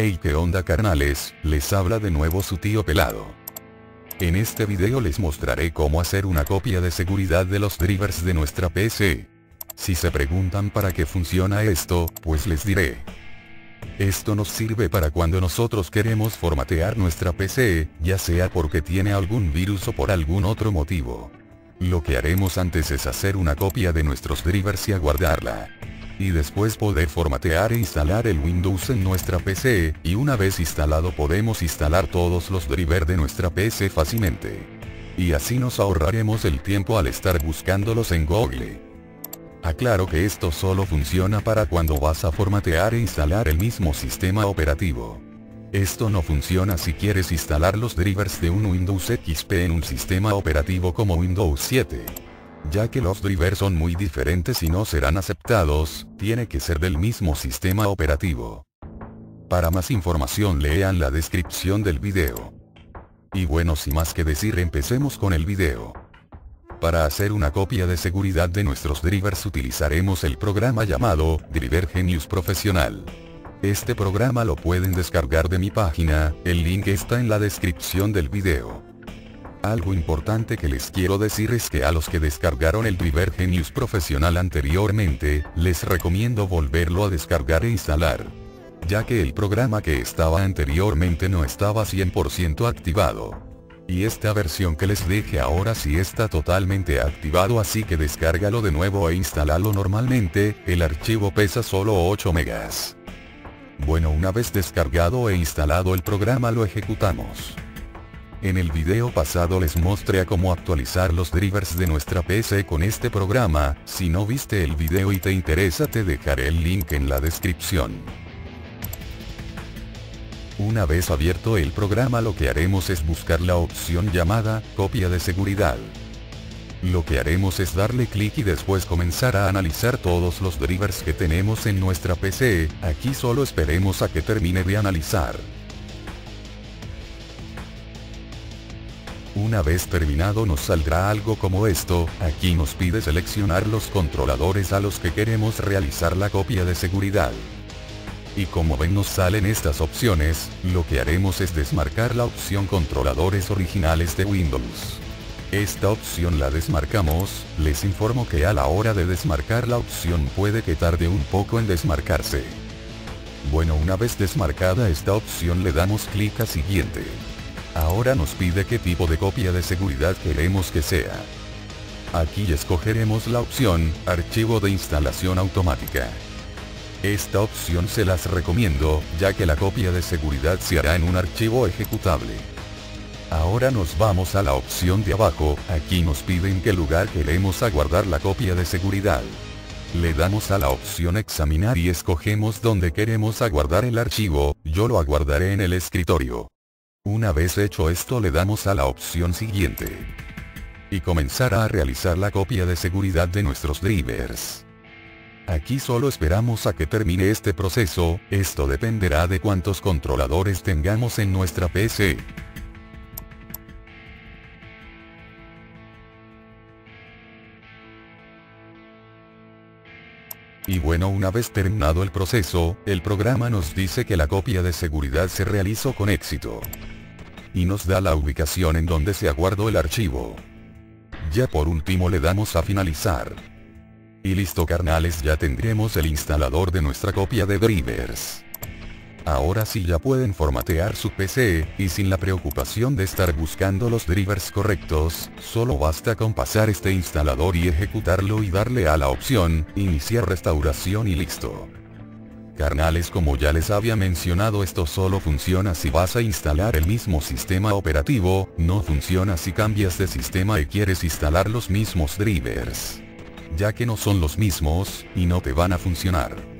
Hey qué onda carnales, les habla de nuevo su tío pelado. En este video les mostraré cómo hacer una copia de seguridad de los drivers de nuestra PC. Si se preguntan para qué funciona esto, pues les diré. Esto nos sirve para cuando nosotros queremos formatear nuestra PC, ya sea porque tiene algún virus o por algún otro motivo. Lo que haremos antes es hacer una copia de nuestros drivers y aguardarla. Y después poder formatear e instalar el Windows en nuestra PC, y una vez instalado podemos instalar todos los drivers de nuestra PC fácilmente. Y así nos ahorraremos el tiempo al estar buscándolos en Google. Aclaro que esto solo funciona para cuando vas a formatear e instalar el mismo sistema operativo. Esto no funciona si quieres instalar los drivers de un Windows XP en un sistema operativo como Windows 7. Ya que los drivers son muy diferentes y no serán aceptados, tiene que ser del mismo sistema operativo. Para más información lean la descripción del video. Y bueno sin más que decir empecemos con el video. Para hacer una copia de seguridad de nuestros drivers utilizaremos el programa llamado Driver Genius Profesional. Este programa lo pueden descargar de mi página, el link está en la descripción del video. Algo importante que les quiero decir es que a los que descargaron el Driver Genius Profesional anteriormente, les recomiendo volverlo a descargar e instalar. Ya que el programa que estaba anteriormente no estaba 100% activado. Y esta versión que les deje ahora sí está totalmente activado así que descárgalo de nuevo e instálalo normalmente, el archivo pesa solo 8 megas. Bueno una vez descargado e instalado el programa lo ejecutamos. En el video pasado les mostré a cómo actualizar los drivers de nuestra PC con este programa, si no viste el video y te interesa te dejaré el link en la descripción. Una vez abierto el programa lo que haremos es buscar la opción llamada, copia de seguridad. Lo que haremos es darle clic y después comenzar a analizar todos los drivers que tenemos en nuestra PC, aquí solo esperemos a que termine de analizar. Una vez terminado nos saldrá algo como esto, aquí nos pide seleccionar los controladores a los que queremos realizar la copia de seguridad. Y como ven nos salen estas opciones, lo que haremos es desmarcar la opción controladores originales de Windows. Esta opción la desmarcamos, les informo que a la hora de desmarcar la opción puede que tarde un poco en desmarcarse. Bueno una vez desmarcada esta opción le damos clic a siguiente. Ahora nos pide qué tipo de copia de seguridad queremos que sea. Aquí escogeremos la opción, archivo de instalación automática. Esta opción se las recomiendo, ya que la copia de seguridad se hará en un archivo ejecutable. Ahora nos vamos a la opción de abajo, aquí nos piden qué lugar queremos aguardar la copia de seguridad. Le damos a la opción examinar y escogemos dónde queremos aguardar el archivo, yo lo aguardaré en el escritorio. Una vez hecho esto le damos a la opción siguiente. Y comenzará a realizar la copia de seguridad de nuestros drivers. Aquí solo esperamos a que termine este proceso, esto dependerá de cuántos controladores tengamos en nuestra PC. Y bueno una vez terminado el proceso, el programa nos dice que la copia de seguridad se realizó con éxito. Y nos da la ubicación en donde se aguardó el archivo. Ya por último le damos a finalizar. Y listo carnales ya tendremos el instalador de nuestra copia de drivers. Ahora sí ya pueden formatear su PC, y sin la preocupación de estar buscando los drivers correctos, solo basta con pasar este instalador y ejecutarlo y darle a la opción, iniciar restauración y listo. Carnales como ya les había mencionado esto solo funciona si vas a instalar el mismo sistema operativo, no funciona si cambias de sistema y quieres instalar los mismos drivers. Ya que no son los mismos, y no te van a funcionar.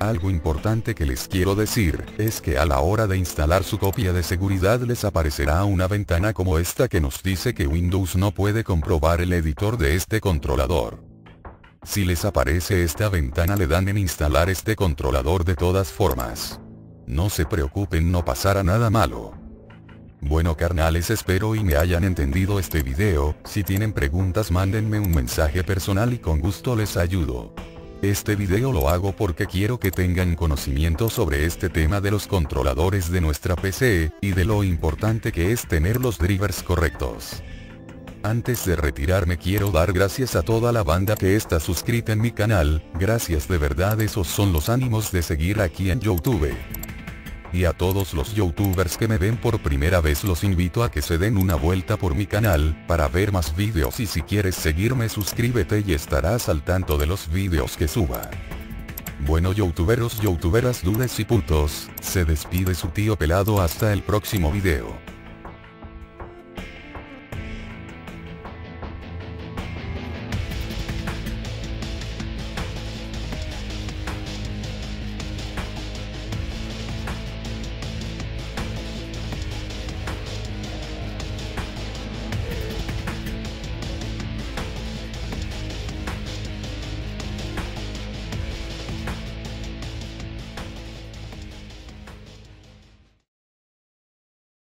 Algo importante que les quiero decir, es que a la hora de instalar su copia de seguridad les aparecerá una ventana como esta que nos dice que Windows no puede comprobar el editor de este controlador. Si les aparece esta ventana le dan en instalar este controlador de todas formas. No se preocupen no pasará nada malo. Bueno carnales espero y me hayan entendido este video, si tienen preguntas mándenme un mensaje personal y con gusto les ayudo. Este video lo hago porque quiero que tengan conocimiento sobre este tema de los controladores de nuestra PC, y de lo importante que es tener los drivers correctos. Antes de retirarme quiero dar gracias a toda la banda que está suscrita en mi canal, gracias de verdad esos son los ánimos de seguir aquí en Youtube. Y a todos los youtubers que me ven por primera vez los invito a que se den una vuelta por mi canal, para ver más vídeos y si quieres seguirme suscríbete y estarás al tanto de los vídeos que suba. Bueno youtuberos youtuberas dudes y putos, se despide su tío pelado hasta el próximo video.